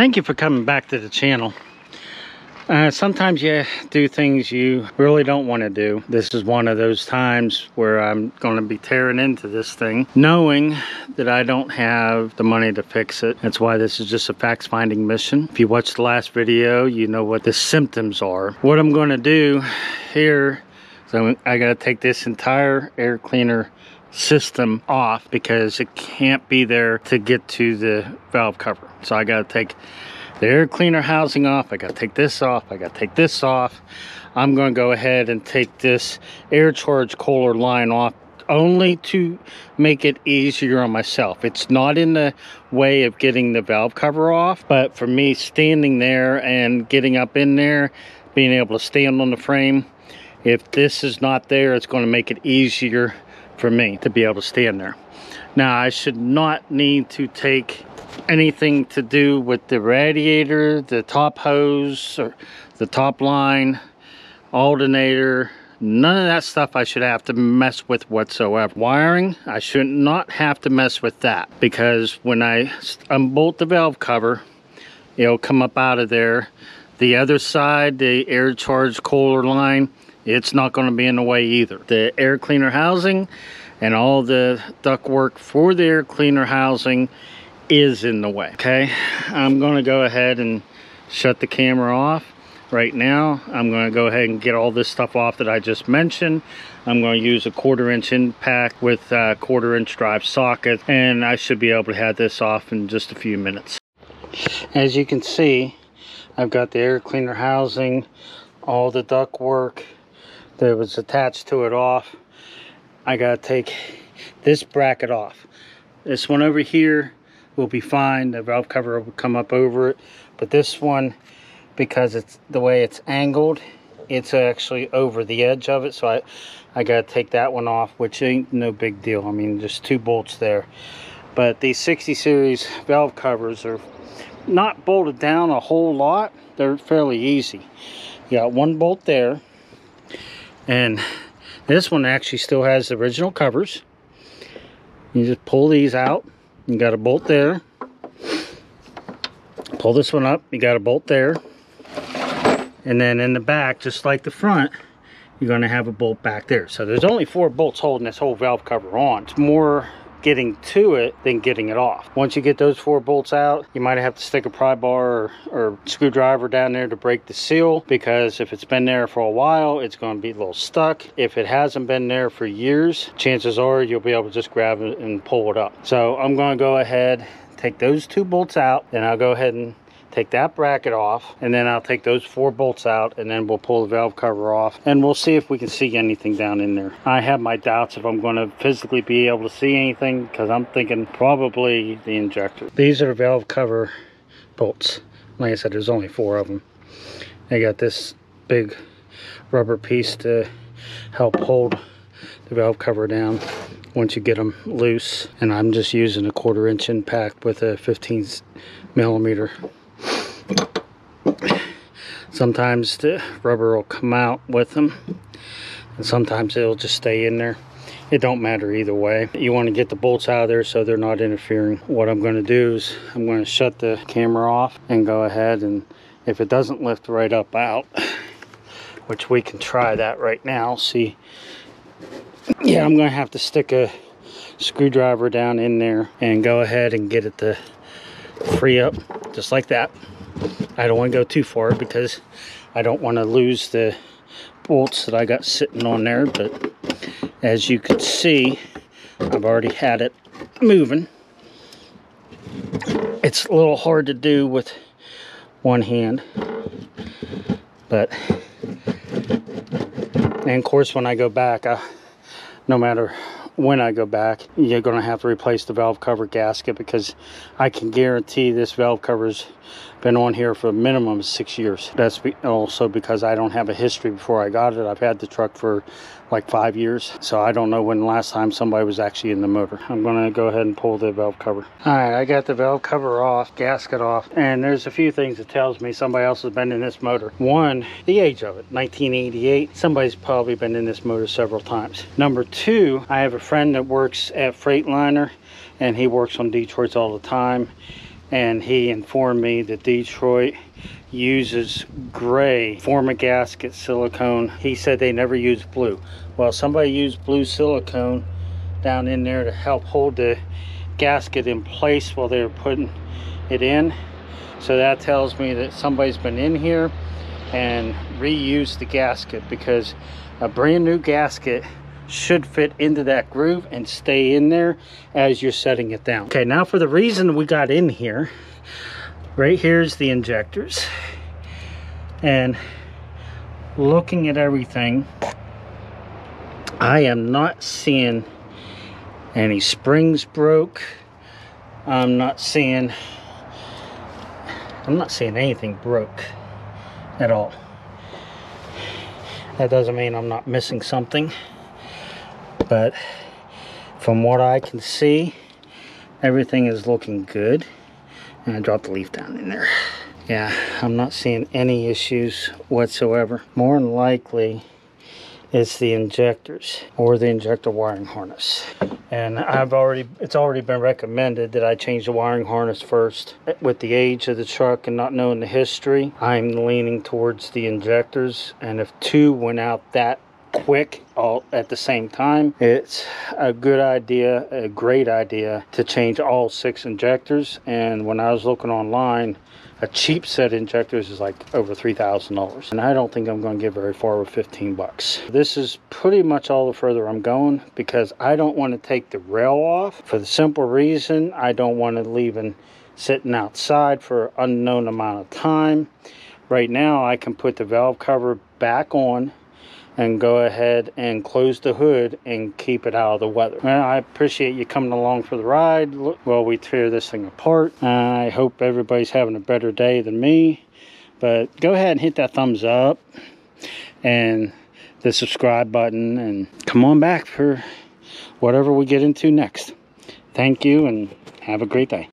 Thank you for coming back to the channel. Uh, sometimes you do things you really don't want to do. This is one of those times where I'm going to be tearing into this thing, knowing that I don't have the money to fix it. That's why this is just a facts finding mission. If you watched the last video, you know what the symptoms are. What I'm going to do here so I got to take this entire air cleaner system off because it can't be there to get to the valve cover. So I got to take the air cleaner housing off. I got to take this off. I got to take this off. I'm going to go ahead and take this air charge cooler line off only to make it easier on myself. It's not in the way of getting the valve cover off, but for me standing there and getting up in there, being able to stand on the frame, if this is not there, it's going to make it easier for me to be able to stand there. Now, I should not need to take anything to do with the radiator, the top hose, or the top line, alternator, none of that stuff I should have to mess with whatsoever. Wiring, I should not have to mess with that because when I unbolt the valve cover, it'll come up out of there. The other side, the air charge cooler line, it's not going to be in the way either. The air cleaner housing and all the duct work for the air cleaner housing is in the way. Okay, I'm going to go ahead and shut the camera off right now. I'm going to go ahead and get all this stuff off that I just mentioned. I'm going to use a quarter inch impact with a quarter inch drive socket and I should be able to have this off in just a few minutes. As you can see, I've got the air cleaner housing, all the duct work, that was attached to it off. I gotta take this bracket off. This one over here will be fine. The valve cover will come up over it. But this one, because it's the way it's angled, it's actually over the edge of it. So I, I gotta take that one off, which ain't no big deal. I mean, just two bolts there. But these 60 series valve covers are not bolted down a whole lot. They're fairly easy. You got one bolt there and this one actually still has the original covers. You just pull these out. You got a bolt there. Pull this one up. You got a bolt there. And then in the back, just like the front, you're going to have a bolt back there. So there's only four bolts holding this whole valve cover on. It's more getting to it than getting it off. Once you get those four bolts out, you might have to stick a pry bar or, or screwdriver down there to break the seal because if it's been there for a while, it's going to be a little stuck. If it hasn't been there for years, chances are you'll be able to just grab it and pull it up. So I'm going to go ahead, take those two bolts out, and I'll go ahead and take that bracket off and then I'll take those four bolts out and then we'll pull the valve cover off and we'll see if we can see anything down in there. I have my doubts if I'm going to physically be able to see anything because I'm thinking probably the injector. These are valve cover bolts. Like I said, there's only four of them. They got this big rubber piece to help hold the valve cover down once you get them loose and I'm just using a quarter inch impact with a 15 millimeter sometimes the rubber will come out with them and sometimes it'll just stay in there. It don't matter either way. You want to get the bolts out of there so they're not interfering. What i'm going to do is i'm going to shut the camera off and go ahead and if it doesn't lift right up out which we can try that right now see. Yeah i'm going to have to stick a screwdriver down in there and go ahead and get it to free up just like that I don't want to go too far because I don't want to lose the bolts that I got sitting on there but as you can see I've already had it moving. It's a little hard to do with one hand but and of course when I go back I, no matter when I go back you're going to have to replace the valve cover gasket because I can guarantee this valve cover's been on here for a minimum of six years. That's also because I don't have a history before I got it. I've had the truck for like five years. So I don't know when last time somebody was actually in the motor. I'm gonna go ahead and pull the valve cover. All right, I got the valve cover off, gasket off, and there's a few things that tells me somebody else has been in this motor. One, the age of it, 1988. Somebody's probably been in this motor several times. Number two, I have a friend that works at Freightliner and he works on Detroit's all the time and he informed me that Detroit uses gray form a gasket silicone. He said they never use blue. Well, somebody used blue silicone down in there to help hold the gasket in place while they were putting it in. So that tells me that somebody's been in here and reused the gasket because a brand new gasket should fit into that groove and stay in there as you're setting it down. Okay, now for the reason we got in here, right here's the injectors. And looking at everything, I am not seeing any springs broke. I'm not seeing, I'm not seeing anything broke at all. That doesn't mean I'm not missing something but from what I can see everything is looking good. And I dropped the leaf down in there. Yeah I'm not seeing any issues whatsoever. More than likely it's the injectors or the injector wiring harness. And I've already it's already been recommended that I change the wiring harness first. With the age of the truck and not knowing the history I'm leaning towards the injectors. And if two went out that quick all at the same time. It's a good idea a great idea to change all six injectors. And when i was looking online a cheap set of injectors is like over three thousand dollars. And i don't think i'm going to get very far with 15 bucks. This is pretty much all the further i'm going because i don't want to take the rail off. For the simple reason i don't want to leave it sitting outside for an unknown amount of time. Right now i can put the valve cover back on and go ahead and close the hood and keep it out of the weather. Well, I appreciate you coming along for the ride while we tear this thing apart. I hope everybody's having a better day than me. But go ahead and hit that thumbs up and the subscribe button and come on back for whatever we get into next. Thank you and have a great day.